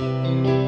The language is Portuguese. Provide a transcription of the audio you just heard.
Música